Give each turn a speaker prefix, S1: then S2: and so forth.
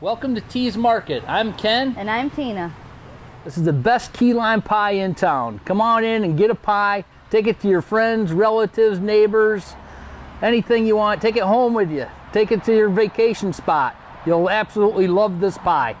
S1: Welcome to T's Market. I'm Ken.
S2: And I'm Tina.
S1: This is the best key lime pie in town. Come on in and get a pie. Take it to your friends, relatives, neighbors, anything you want. Take it home with you. Take it to your vacation spot. You'll absolutely love this pie.